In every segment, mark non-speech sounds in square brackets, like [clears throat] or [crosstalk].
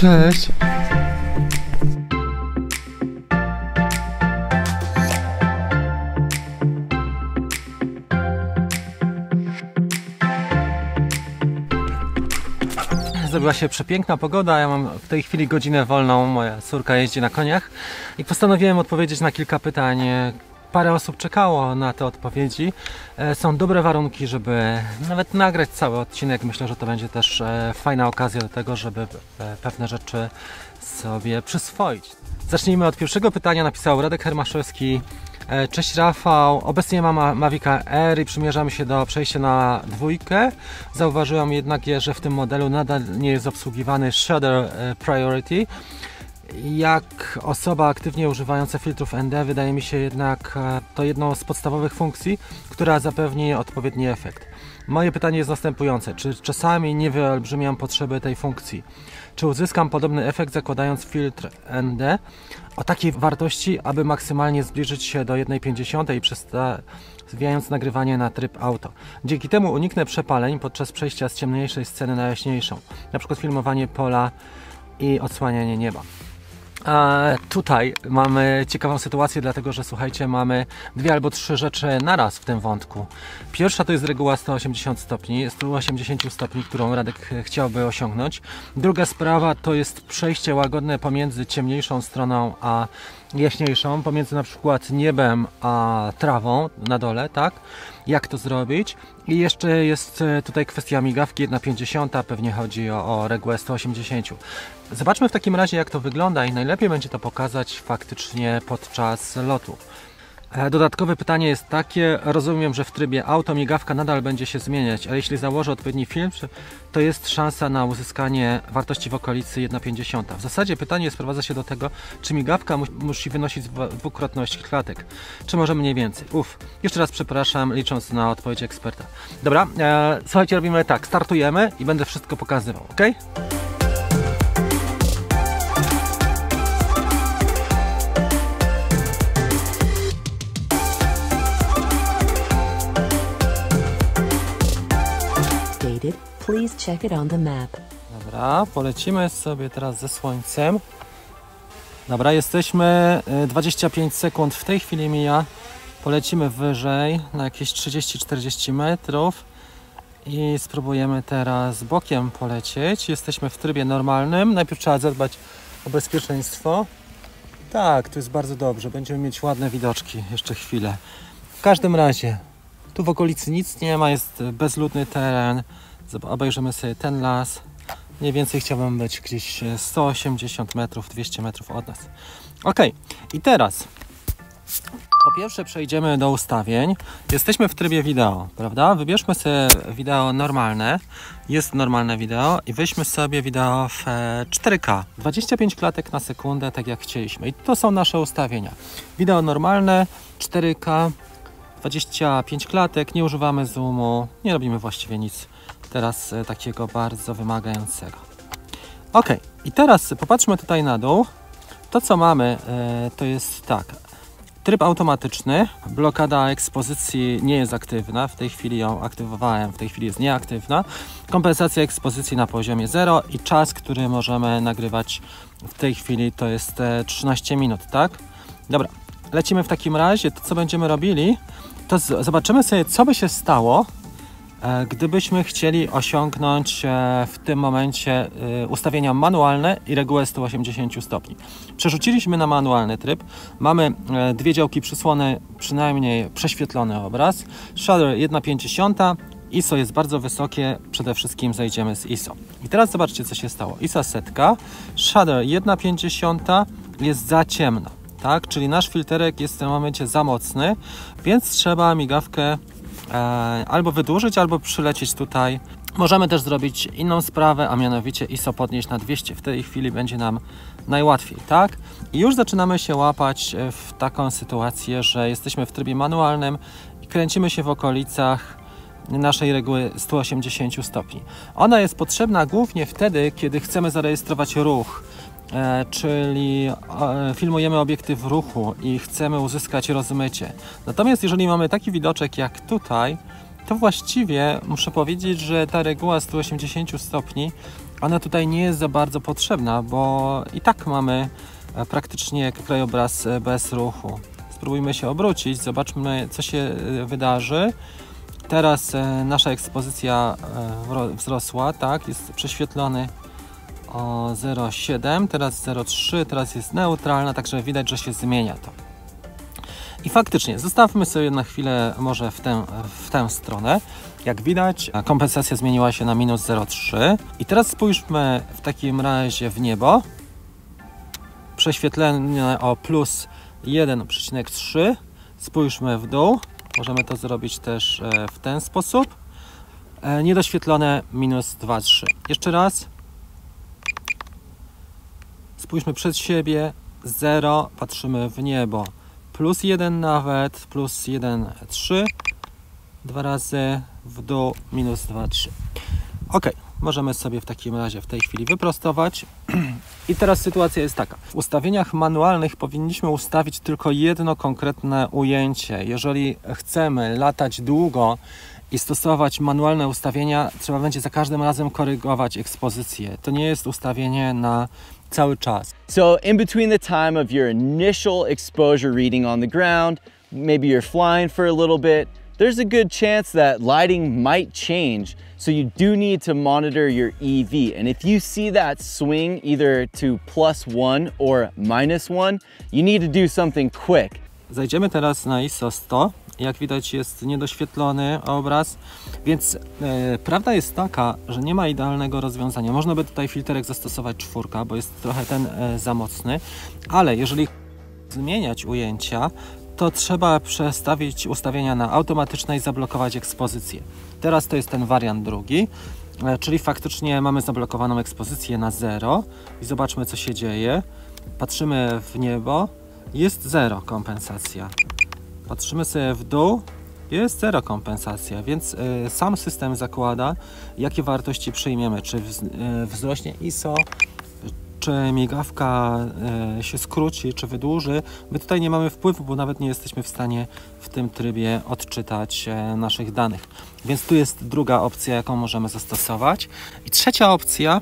Cześć. Zrobiła się przepiękna pogoda, ja mam w tej chwili godzinę wolną, moja córka jeździ na koniach i postanowiłem odpowiedzieć na kilka pytań. Parę osób czekało na te odpowiedzi. E, Są dobre warunki, żeby nawet nagrać cały odcinek. Myślę, że to będzie też e, fajna okazja do tego, żeby e, pewne rzeczy sobie przyswoić. Zacznijmy od pierwszego pytania. Napisał Radek Hermaszewski. Cześć Rafał, obecnie mam Mavica Air i przymierzamy się do przejścia na dwójkę. Zauważyłem jednak, że w tym modelu nadal nie jest obsługiwany Shutter e, Priority. Jak osoba aktywnie używająca filtrów ND, wydaje mi się jednak e, to jedną z podstawowych funkcji, która zapewni odpowiedni efekt. Moje pytanie jest następujące: czy czasami nie wyolbrzymiam potrzeby tej funkcji? Czy uzyskam podobny efekt zakładając filtr ND o takiej wartości, aby maksymalnie zbliżyć się do 1,50 i przestawiając nagrywanie na tryb auto? Dzięki temu uniknę przepaleń podczas przejścia z ciemniejszej sceny na jaśniejszą, przykład filmowanie pola i odsłanianie nieba. A tutaj mamy ciekawą sytuację, dlatego że słuchajcie, mamy dwie albo trzy rzeczy naraz w tym wątku. Pierwsza to jest reguła 180 stopni, 180 stopni, którą Radek chciałby osiągnąć. Druga sprawa to jest przejście łagodne pomiędzy ciemniejszą stroną a jaśniejszą, pomiędzy na przykład niebem a trawą na dole, tak? Jak to zrobić? I jeszcze jest e, tutaj kwestia migawki 1,50, pewnie chodzi o, o regułę 180. Zobaczmy w takim razie jak to wygląda i najlepiej będzie to pokazać faktycznie podczas lotu. E, Dodatkowe pytanie jest takie, rozumiem, że w trybie auto migawka nadal będzie się zmieniać, ale jeśli założę odpowiedni filtr, to jest szansa na uzyskanie wartości w okolicy 1,50. W zasadzie pytanie sprowadza się do tego, czy migawka mu musi wynosić dwukrotność klatek, czy może mniej więcej. Uf, jeszcze raz przepraszam, licząc na odpowiedź eksperta. Dobra, e, słuchajcie, robimy tak, startujemy i będę wszystko pokazywał, ok? Please check it on the map. Dobra, polecimy sobie teraz ze słońcem. Dobra, jesteśmy y, 25 sekund w tej chwili mija. Polecimy wyżej na jakieś 30-40 metrów i spróbujemy teraz bokiem polecieć. Jesteśmy w trybie normalnym. Najpierw trzeba zadbać o bezpieczeństwo. Tak, tu jest bardzo dobrze. Będziemy mieć ładne widoczki jeszcze chwilę. W każdym razie, tu w okolicy nic nie ma, jest bezludny teren. Obejrzymy sobie ten las. Mniej więcej chciałbym być gdzieś e, 180 metrów, 200 metrów od nas. Ok, i teraz po pierwsze przejdziemy do ustawień. Jesteśmy w trybie wideo, prawda? Wybierzmy sobie wideo normalne. Jest normalne wideo i weźmy sobie wideo w e, 4K. 25 klatek na sekundę, tak jak chcieliśmy. I to są nasze ustawienia. Wideo normalne, 4K, 25 klatek, nie używamy zoomu, nie robimy właściwie nic teraz e, takiego bardzo wymagającego. Ok, i teraz popatrzmy tutaj na dół. To co mamy e, to jest tak. Tryb automatyczny, blokada ekspozycji nie jest aktywna, w tej chwili ją aktywowałem, w tej chwili jest nieaktywna. Kompensacja ekspozycji na poziomie 0 i czas, który możemy nagrywać w tej chwili to jest e, 13 minut, tak? Dobra, lecimy w takim razie, to co będziemy robili, to zobaczymy sobie co by się stało, E, Gdybyśmy chcieli osiągnąć e, w tym momencie e, ustawienia manualne i regułę 180 stopni. Przerzuciliśmy na manualny tryb. Mamy e, dwie działki przysłony, przynajmniej prześwietlony obraz. Shutter 1,50. ISO jest bardzo wysokie, przede wszystkim zejdziemy z ISO. I teraz zobaczcie co się stało. ISO setka, Shutter 1,50 jest za ciemno. Tak, czyli nasz filterek jest w tym momencie za mocny, więc trzeba migawkę e, albo wydłużyć, albo przylecieć tutaj. Możemy też zrobić inną sprawę, a mianowicie ISO podnieść na 200. W tej chwili będzie nam najłatwiej, tak? I już zaczynamy się łapać e, w taką sytuację, że jesteśmy w trybie manualnym i kręcimy się w okolicach naszej reguły 180 stopni. Ona jest potrzebna głównie wtedy, kiedy chcemy zarejestrować ruch, e, czyli e, filmujemy obiektyw ruchu i chcemy uzyskać rozmycie. Natomiast jeżeli mamy taki widoczek jak tutaj, to właściwie muszę powiedzieć, że ta reguła 180 stopni ona tutaj nie jest za bardzo potrzebna, bo i tak mamy e, praktycznie krajobraz e, bez ruchu. Spróbujmy się obrócić, zobaczmy co się e, wydarzy. Teraz e, nasza ekspozycja e, wzrosła, tak, jest prześwietlony o 0,7, teraz 0,3, teraz jest neutralna, także widać, że się zmienia to. I faktycznie, zostawmy sobie na chwilę może w tę, w tę stronę. Jak widać, kompensacja zmieniła się na minus 0,3. I teraz spójrzmy w takim razie w niebo. Prześwietlenie o plus 1,3. Spójrzmy w dół. Możemy to zrobić też e, w ten sposób. E, Niedoświetlone minus 2,3. Jeszcze raz. Spójrzmy przed siebie. 0, patrzymy w niebo. Plus 1 nawet, plus 1, 3. Dwa razy w dół, minus 2, 3. Ok, możemy sobie w takim razie w tej chwili wyprostować. [clears throat] I teraz sytuacja jest taka. W ustawieniach manualnych powinniśmy ustawić tylko jedno konkretne ujęcie. Jeżeli chcemy latać długo i stosować manualne ustawienia, trzeba będzie za każdym razem korygować ekspozycję. To nie jest ustawienie na cały czas. So, in between the time of your initial exposure reading on the ground, maybe you're flying for a little bit, there's a good chance that lighting might change. So, you do need to monitor your EV. And if you see that swing either to plus one or minus one, you need to do something quick. Zajdziemy teraz na ISO 100. Jak widać jest niedoświetlony obraz, więc e, prawda jest taka, że nie ma idealnego rozwiązania. Można by tutaj filterek zastosować czwórka, bo jest trochę ten e, za mocny, ale jeżeli zmieniać ujęcia, to trzeba przestawić ustawienia na automatyczne i zablokować ekspozycję. Teraz to jest ten wariant drugi, e, czyli faktycznie mamy zablokowaną ekspozycję na 0 i zobaczmy co się dzieje. Patrzymy w niebo, jest zero kompensacja. Patrzymy sobie w dół, jest zero kompensacja, więc y, sam system zakłada, jakie wartości przyjmiemy, czy y, wzrośnie ISO, czy migawka y, się skróci, czy wydłuży. My tutaj nie mamy wpływu, bo nawet nie jesteśmy w stanie w tym trybie odczytać e, naszych danych. Więc tu jest druga opcja, jaką możemy zastosować. I trzecia opcja,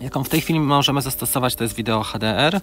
jaką w tej chwili możemy zastosować, to jest wideo HDR.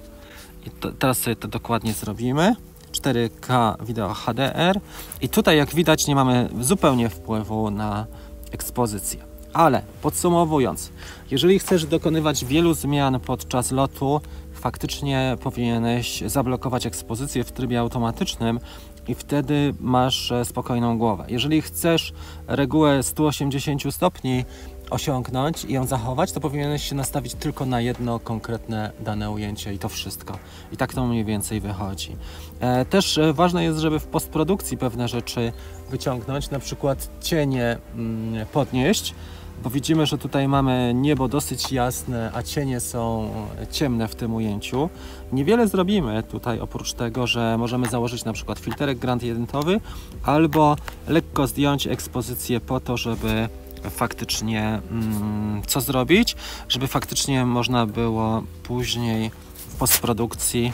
I to, teraz sobie to dokładnie zrobimy. 4K wideo HDR. I tutaj, jak widać, nie mamy zupełnie wpływu na ekspozycję. Ale podsumowując, jeżeli chcesz dokonywać wielu zmian podczas lotu, faktycznie powinieneś zablokować ekspozycję w trybie automatycznym i wtedy masz e, spokojną głowę. Jeżeli chcesz regułę 180 stopni osiągnąć i ją zachować, to powinieneś się nastawić tylko na jedno konkretne dane ujęcie i to wszystko. I tak to mniej więcej wychodzi. E, też e, ważne jest, żeby w postprodukcji pewne rzeczy wyciągnąć, na przykład cienie mm, podnieść, bo widzimy, że tutaj mamy niebo dosyć jasne, a cienie są ciemne w tym ujęciu. Niewiele zrobimy tutaj oprócz tego, że możemy założyć na przykład filterek gradientowy albo lekko zdjąć ekspozycję po to, żeby faktycznie mm, co zrobić, żeby faktycznie można było później w postprodukcji,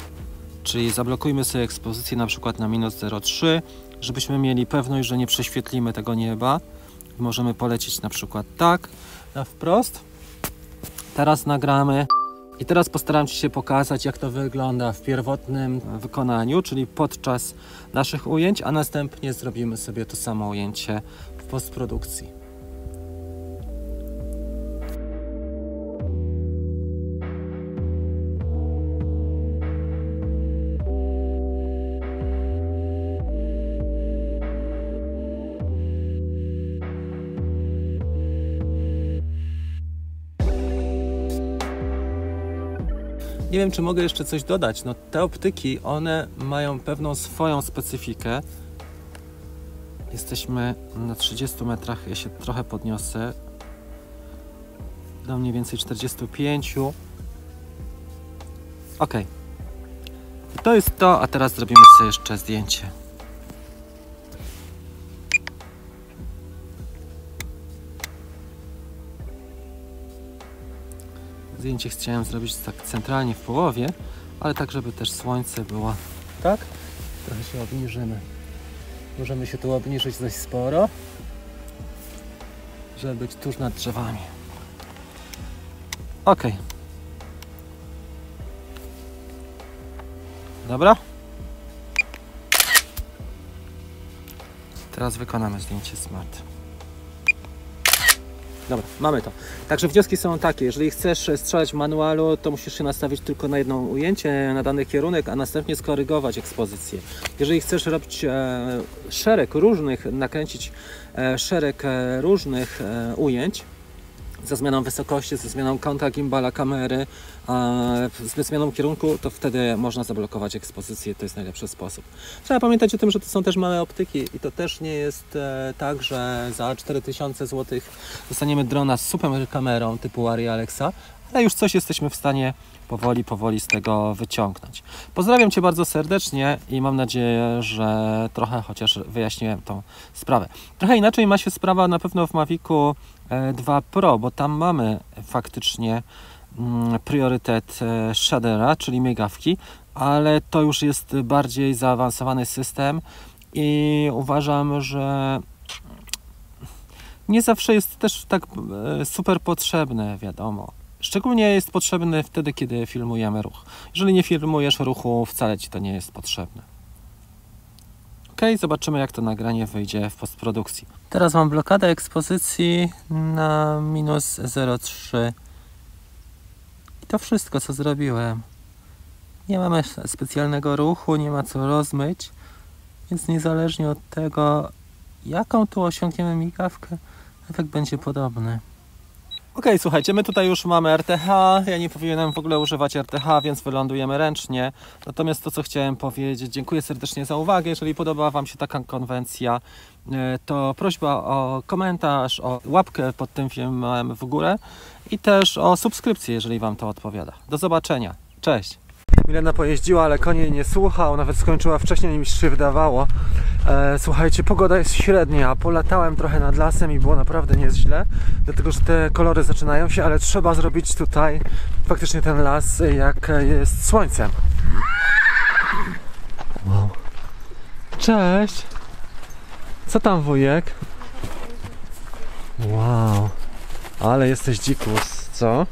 czyli zablokujmy sobie ekspozycję na przykład na minus 0,3, żebyśmy mieli pewność, że nie prześwietlimy tego nieba. Możemy polecić na przykład tak, na wprost. Teraz nagramy i teraz postaram się pokazać, jak to wygląda w pierwotnym wykonaniu, czyli podczas naszych ujęć, a następnie zrobimy sobie to samo ujęcie w postprodukcji. Nie wiem, czy mogę jeszcze coś dodać. No, te optyki, one mają pewną swoją specyfikę. Jesteśmy na 30 metrach, ja się trochę podniosę. Do mniej więcej 45. Ok. To jest to, a teraz zrobimy sobie jeszcze zdjęcie. Zdjęcie chciałem zrobić tak centralnie w połowie, ale tak, żeby też słońce było. Tak? Trochę się obniżymy. Możemy się tu obniżyć dość sporo, żeby być tuż nad drzewami. Ok. Dobra. Teraz wykonamy zdjęcie smart. Dobra, mamy to. Także wnioski są takie, jeżeli chcesz strzelać w manualu, to musisz się nastawić tylko na jedno ujęcie, na dany kierunek, a następnie skorygować ekspozycję. Jeżeli chcesz robić e, szereg różnych, nakręcić e, szereg e, różnych ujęć, ze zmianą wysokości, ze zmianą kąta gimbala kamery, e, ze zmianą kierunku, to wtedy można zablokować ekspozycję, to jest najlepszy sposób. Trzeba pamiętać o tym, że to są też małe optyki i to też nie jest e, tak, że za 4000 zł dostaniemy drona z super kamerą typu Arri Alexa, ale już coś jesteśmy w stanie powoli, powoli z tego wyciągnąć. Pozdrawiam Cię bardzo serdecznie i mam nadzieję, że trochę chociaż wyjaśniłem tą sprawę. Trochę inaczej ma się sprawa na pewno w Mavicu e, 2 Pro, bo tam mamy faktycznie mm, priorytet e, shadera, czyli migawki, ale to już jest bardziej zaawansowany system i uważam, że nie zawsze jest też tak e, super potrzebne, wiadomo. Szczególnie jest potrzebny wtedy, kiedy filmujemy ruch. Jeżeli nie filmujesz ruchu, wcale ci to nie jest potrzebne. Ok, zobaczymy jak to nagranie wyjdzie w postprodukcji. Teraz mam blokadę ekspozycji na minus 0,3 i to wszystko co zrobiłem. Nie mamy specjalnego ruchu, nie ma co rozmyć, więc niezależnie od tego jaką tu osiągniemy migawkę, efekt będzie podobny. Ok, słuchajcie, my tutaj już mamy RTH. Ja nie powinienem w ogóle używać RTH, więc wylądujemy ręcznie. Natomiast to, co chciałem powiedzieć, dziękuję serdecznie za uwagę. Jeżeli podoba Wam się taka konwencja, e, to prośba o komentarz, o łapkę pod tym filmem w górę i też o subskrypcję, jeżeli Wam to odpowiada. Do zobaczenia. Cześć. Milena pojeździła, ale konie nie słuchał, nawet skończyła wcześniej niż się wydawało. E, słuchajcie, pogoda jest średnia, polatałem trochę nad lasem i było naprawdę nie jest źle, dlatego że te kolory zaczynają się, ale trzeba zrobić tutaj faktycznie ten las jak jest słońcem. Wow. Cześć! Co tam wujek? Wow, ale jesteś dzikus, co?